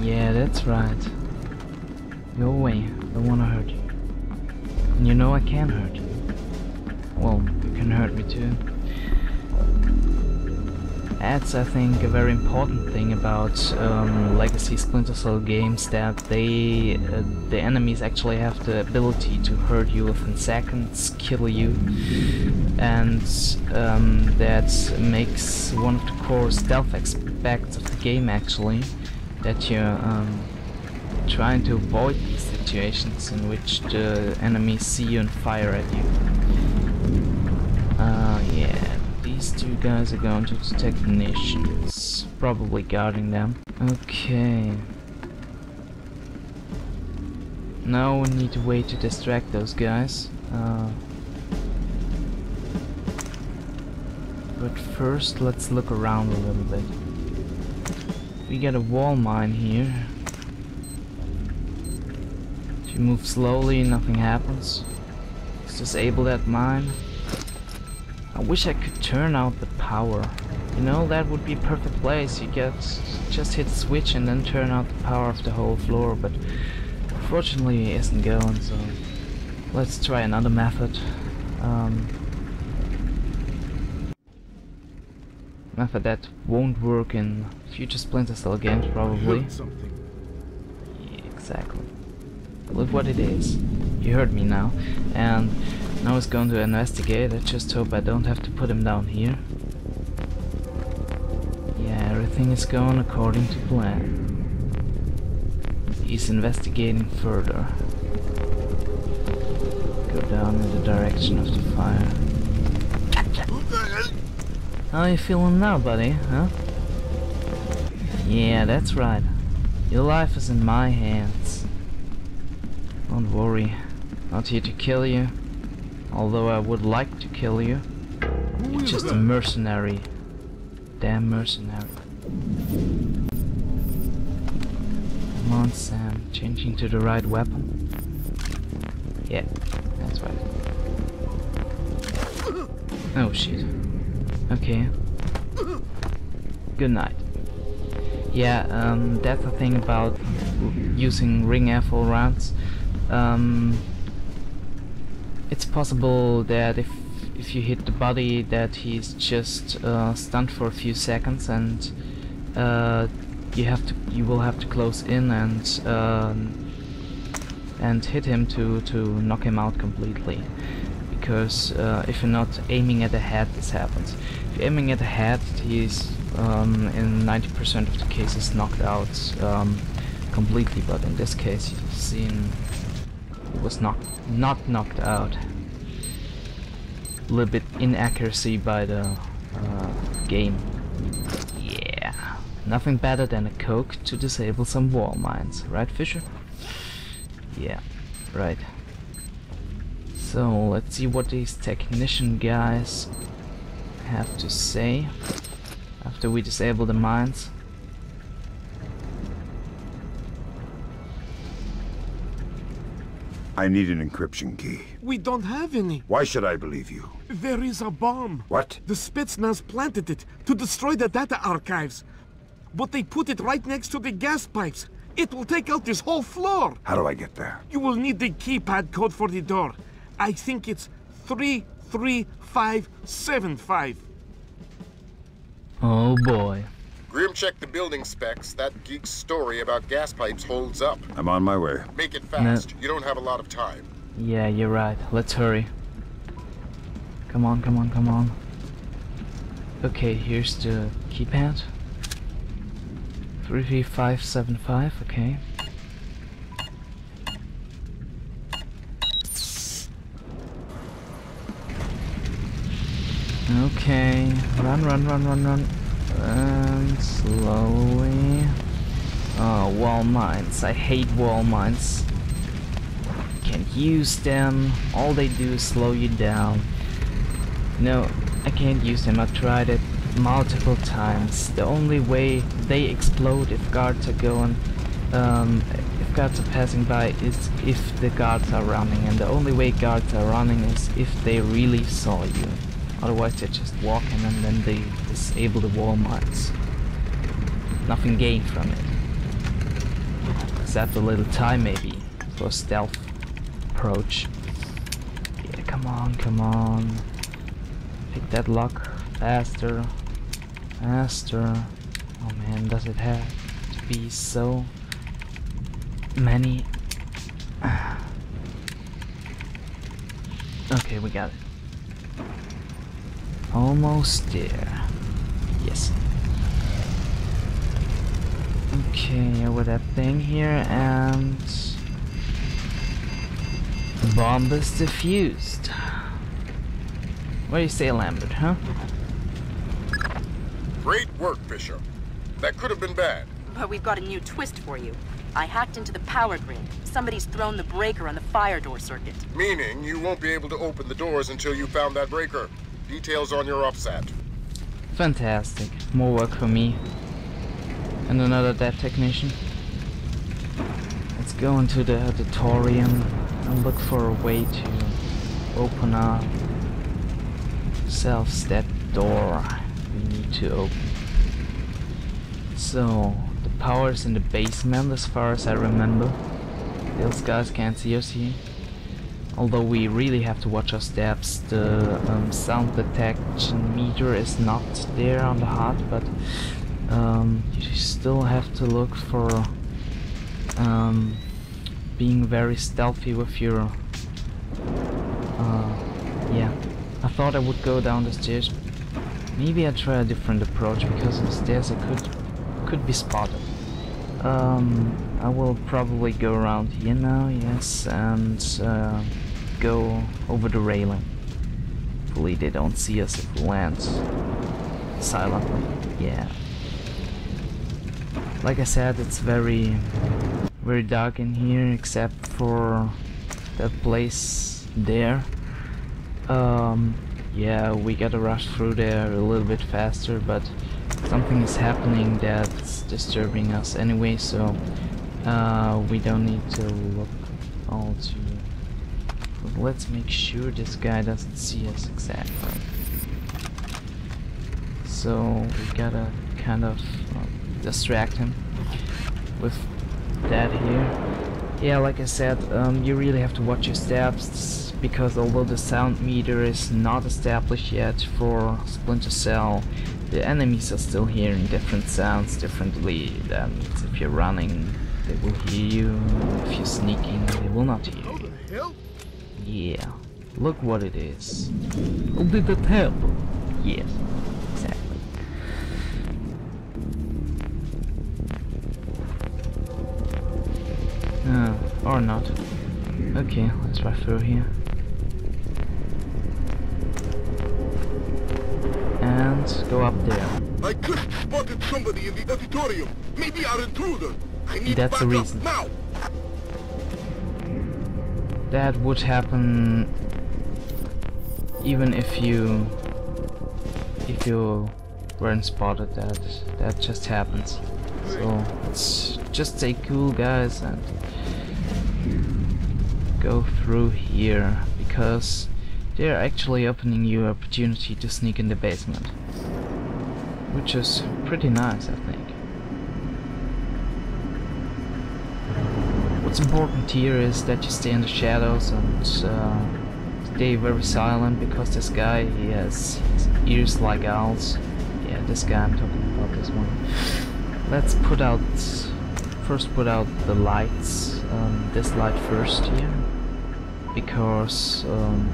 Yeah, that's right. Go away. I don't wanna hurt you. And you know I can hurt you. Well, you can hurt me too. That's, I think, a very important thing about um, legacy Splinter Cell games that they, uh, the enemies actually have the ability to hurt you within seconds, kill you, and um, that makes one of the core stealth aspects of the game actually, that you're um, trying to avoid these situations in which the enemies see you and fire at you. Uh, yeah these two guys are going to the technicians. Probably guarding them. Okay. Now we need a way to distract those guys. Uh, but first let's look around a little bit. We got a wall mine here. If you move slowly, nothing happens. Let's disable that mine. I wish I could turn out the power. You know, that would be perfect place. You get just hit switch and then turn out the power of the whole floor, but unfortunately it isn't going, so let's try another method. Um, method that won't work in future Splinter Cell games, probably. Yeah, exactly. Look what it is. You heard me now. And now he's going to investigate. I just hope I don't have to put him down here. Yeah, everything is going according to plan. He's investigating further. Go down in the direction of the fire. How are you feeling now, buddy, huh? Yeah, that's right. Your life is in my hands. Don't worry. Not here to kill you. Although I would like to kill you. You're just a mercenary. Damn mercenary. Come on, Sam. Changing to the right weapon. Yeah, that's right. Oh shit. Okay. Good night. Yeah, um, that's the thing about using ring airfoil rounds. Um, it's possible that if if you hit the body that he's just uh, stunned for a few seconds and uh, you have to you will have to close in and um, and hit him to to knock him out completely because uh, if you're not aiming at the head this happens if you're aiming at the head he's um, in 90% of the cases knocked out um, completely but in this case you've seen was not not knocked out. A little bit inaccuracy by the uh, game. Yeah, nothing better than a coke to disable some wall mines, right Fisher? Yeah, right. So let's see what these technician guys have to say after we disable the mines. I need an encryption key. We don't have any. Why should I believe you? There is a bomb. What? The Spetsnaz planted it to destroy the data archives. But they put it right next to the gas pipes. It will take out this whole floor. How do I get there? You will need the keypad code for the door. I think it's 33575. Oh boy. Grim checked the building specs. That geek's story about gas pipes holds up. I'm on my way. Make it fast. No. You don't have a lot of time. Yeah, you're right. Let's hurry. Come on, come on, come on. Okay, here's the keypad. 33575, okay. Okay, run, run, run, run, run. And slowly. Oh, wall mines. I hate wall mines. Can't use them. All they do is slow you down. No, I can't use them. I've tried it multiple times. The only way they explode if guards are going, um, if guards are passing by is if the guards are running. And the only way guards are running is if they really saw you. Otherwise they're just walking and then they disable the wall mines. Nothing gained from it. Except a little time maybe for stealth approach. Yeah, come on, come on. Pick that lock faster. Faster. Oh man, does it have to be so many? okay, we got it. Almost there. Yes. Okay, with that thing here and the bomb is defused. What do you say, Lambert, huh? Great work, Fisher. That could have been bad. But we've got a new twist for you. I hacked into the power grid. Somebody's thrown the breaker on the fire door circuit. Meaning you won't be able to open the doors until you found that breaker. Details on your OPSAT. Fantastic. More work for me. And another dead technician. Let's go into the auditorium and look for a way to open a self-step door we need to open. So, the power's in the basement as far as I remember. Those guys can't see us here. Although we really have to watch our steps, the um, sound detection meter is not there on the HUD, but um, you still have to look for um, being very stealthy with your uh, yeah. I thought I would go down the stairs. Maybe I try a different approach because the stairs I could could be spotted. Um, I will probably go around here now yes and uh, go over the railing hopefully they don't see us if we land silently. Yeah. Like I said, it's very, very dark in here except for that place there. Um, yeah, we gotta rush through there a little bit faster, but something is happening that's disturbing us anyway, so uh, we don't need to look all too... Let's make sure this guy doesn't see us exactly. So we gotta kind of um, distract him with that here. Yeah, like I said, um, you really have to watch your steps because although the sound meter is not established yet for Splinter Cell, the enemies are still hearing different sounds differently. Means if you're running, they will hear you. If you're sneaking, they will not hear you. The hell? Yeah, look what it is. Did that help? Yes, exactly. Uh, or not. Okay, let's drive through here. And go up there. I just spotted somebody in the auditorium. Maybe our intruder. I need That's the backup reason. now. That would happen even if you if you weren't spotted that that just happens. So let's just stay cool guys and go through here because they're actually opening you opportunity to sneak in the basement. Which is pretty nice I think. What's important here is that you stay in the shadows and uh, stay very silent because this guy he has ears like owls. Yeah, this guy I'm talking about this one. Let's put out first put out the lights. Um, this light first here because um,